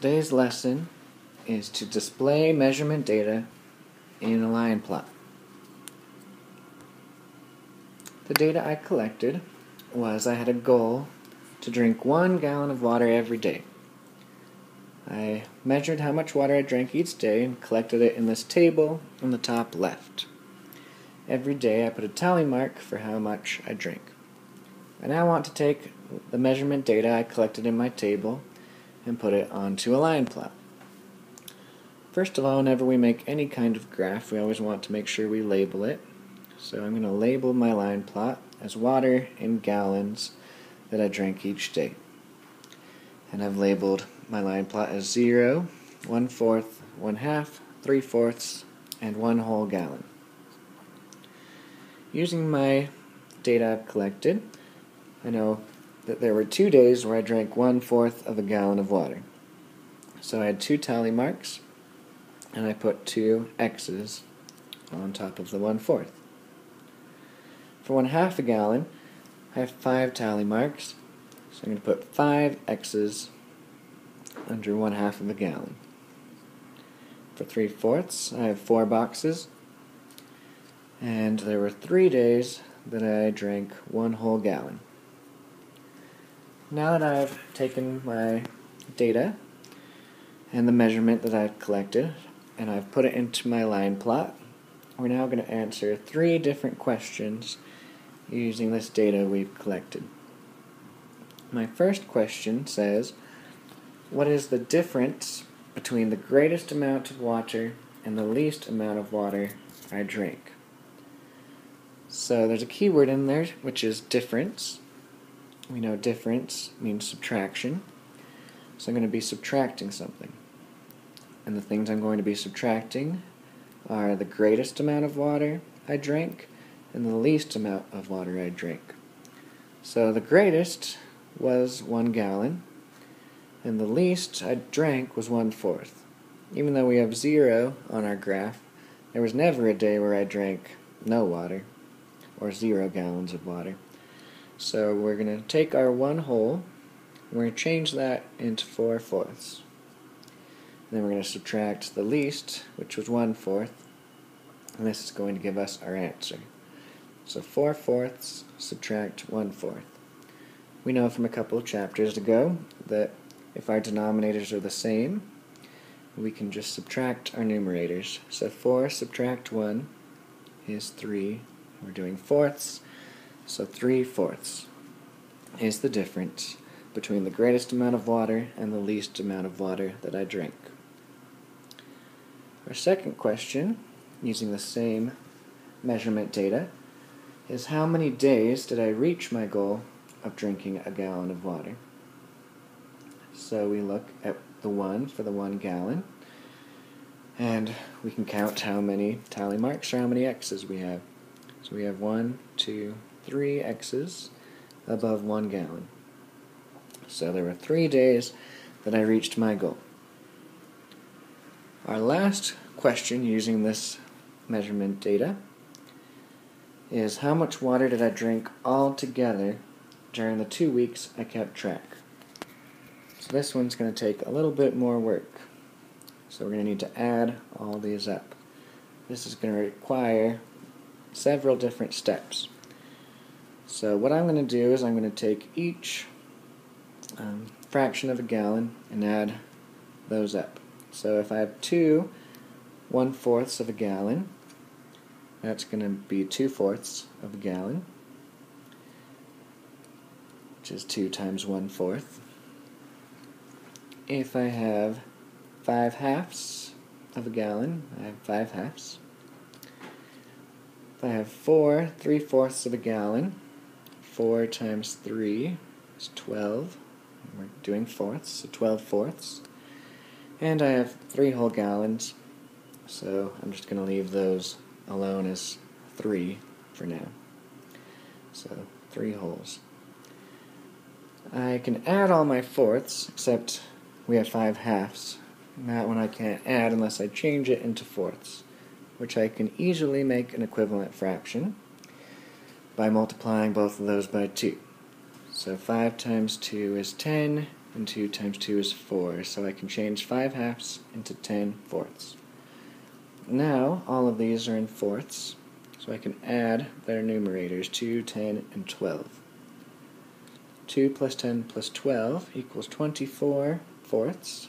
Today's lesson is to display measurement data in a line plot. The data I collected was I had a goal to drink one gallon of water every day. I measured how much water I drank each day and collected it in this table on the top left. Every day I put a tally mark for how much I drank. I now want to take the measurement data I collected in my table and put it onto a line plot. First of all, whenever we make any kind of graph, we always want to make sure we label it. So I'm going to label my line plot as water in gallons that I drank each day. And I've labeled my line plot as 0, 1 fourth, 1 half, 3 fourths, and 1 whole gallon. Using my data I've collected, I know that there were two days where I drank one fourth of a gallon of water. So I had two tally marks, and I put two X's on top of the one fourth. For one half a gallon, I have five tally marks, so I'm going to put five X's under one half of a gallon. For three fourths, I have four boxes, and there were three days that I drank one whole gallon. Now that I've taken my data and the measurement that I've collected and I've put it into my line plot, we're now going to answer three different questions using this data we've collected. My first question says, what is the difference between the greatest amount of water and the least amount of water I drink? So there's a keyword in there which is difference we know difference means subtraction. So I'm going to be subtracting something. And the things I'm going to be subtracting are the greatest amount of water I drank and the least amount of water I drank. So the greatest was one gallon, and the least I drank was one fourth. Even though we have zero on our graph, there was never a day where I drank no water, or zero gallons of water. So we're going to take our one whole, we're going to change that into 4 fourths. Then we're going to subtract the least, which was 1 fourth, and this is going to give us our answer. So 4 fourths subtract 1 fourth. We know from a couple of chapters ago that if our denominators are the same, we can just subtract our numerators. So 4 subtract 1 is 3. We're doing fourths. So 3 fourths is the difference between the greatest amount of water and the least amount of water that I drink. Our second question, using the same measurement data, is how many days did I reach my goal of drinking a gallon of water? So we look at the 1 for the 1 gallon, and we can count how many tally marks or how many X's we have. So we have 1, 2, three X's above one gallon. So there were three days that I reached my goal. Our last question using this measurement data is how much water did I drink altogether during the two weeks I kept track? So this one's going to take a little bit more work. So we're going to need to add all these up. This is going to require several different steps. So what I'm going to do is I'm going to take each um, fraction of a gallon and add those up. So if I have two one-fourths of a gallon, that's going to be two-fourths of a gallon, which is 2 times one-fourth. If I have five halves of a gallon, I have five halves. If I have four three-fourths of a gallon, 4 times 3 is 12. We're doing fourths, so 12 fourths. And I have 3 whole gallons, so I'm just going to leave those alone as 3 for now. So 3 wholes. I can add all my fourths, except we have 5 halves. that one I can't add unless I change it into fourths, which I can easily make an equivalent fraction by multiplying both of those by 2. So 5 times 2 is 10, and 2 times 2 is 4, so I can change 5 halves into 10 fourths. Now, all of these are in fourths, so I can add their numerators, 2, 10, and 12. 2 plus 10 plus 12 equals 24 fourths,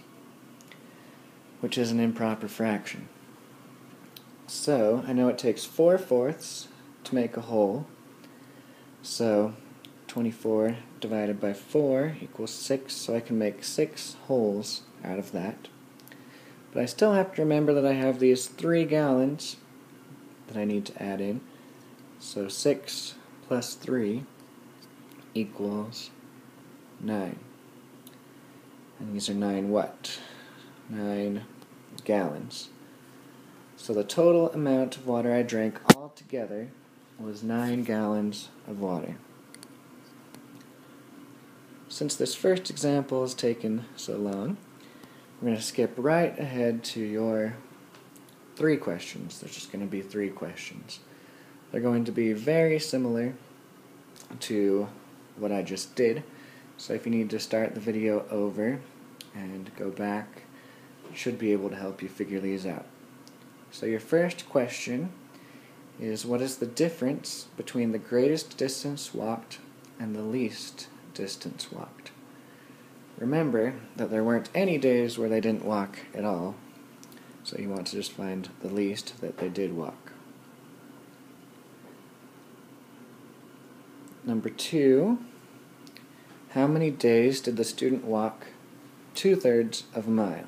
which is an improper fraction. So, I know it takes 4 fourths to make a whole, so 24 divided by 4 equals 6, so I can make 6 wholes out of that. But I still have to remember that I have these 3 gallons that I need to add in. So 6 plus 3 equals 9. And these are 9 what? 9 gallons. So the total amount of water I drank all together was 9 gallons of water. Since this first example has taken so long, we're going to skip right ahead to your three questions. There's just going to be three questions. They're going to be very similar to what I just did. So if you need to start the video over and go back, should be able to help you figure these out. So your first question is what is the difference between the greatest distance walked and the least distance walked? Remember that there weren't any days where they didn't walk at all, so you want to just find the least that they did walk. Number two, how many days did the student walk two thirds of a mile?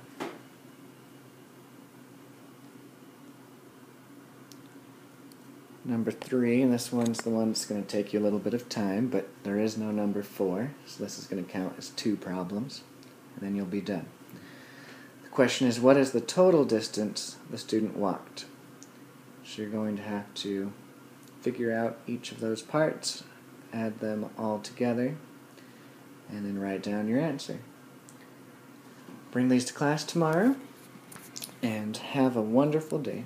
Number three, and this one's the one that's going to take you a little bit of time, but there is no number four, so this is going to count as two problems, and then you'll be done. The question is, what is the total distance the student walked? So you're going to have to figure out each of those parts, add them all together, and then write down your answer. Bring these to class tomorrow, and have a wonderful day.